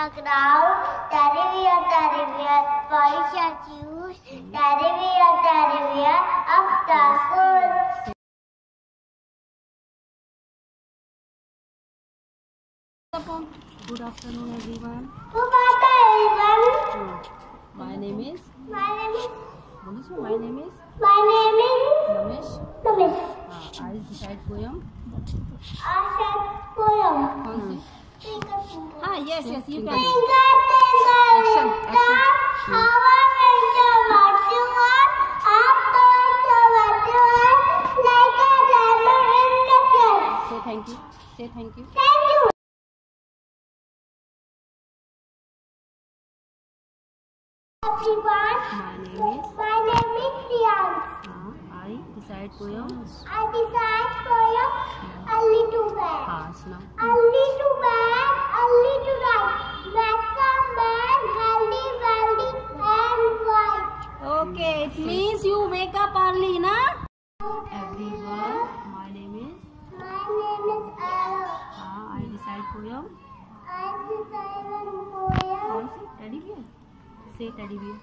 the ground. Teddy bear, teddy bear, polish your shoes. Teddy bear, teddy bear, after school. Good afternoon, everyone. Good afternoon, everyone. Hmm. My name is. My name is. बोलो सो my name is My name is Ramesh. Ramesh. हाँ, I decide poem. Asha poem. कौन सी? Twinkle, twinkle. हाँ, yes, yes, you can. Twinkle, twinkle, Action, action. I wonder what you are. Up above what you are, like a diamond in the sky. Say thank you. Say thank you. Thank you. Everyone, My name is. my name is Priyansh. हाँ, decide poem. I decide poem early to bed. हाँ, सुनाओ. Early to bed, early to rise. Makes a man healthy, wealthy, and white. Okay, it means you wake up early, na? Everyone, my name is. My name is Arrow. हाँ, I decide poem. I decide a कौन poem. C? Teddy bear. Say teddy bear.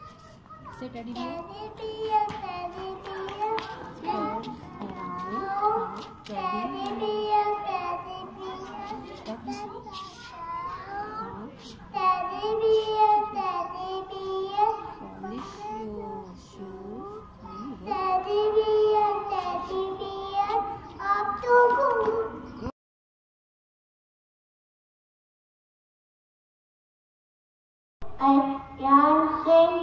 Say teddy bear. Teddy bear, teddy bear. I can sing.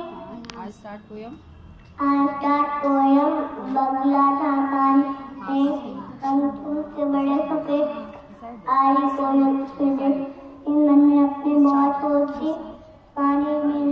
हाँ, I start poem. I start poem बगला था है। कंकु के बड़े सफ़ेद आई कोयल से इन मन में अपनी बहुत सोची, पानी में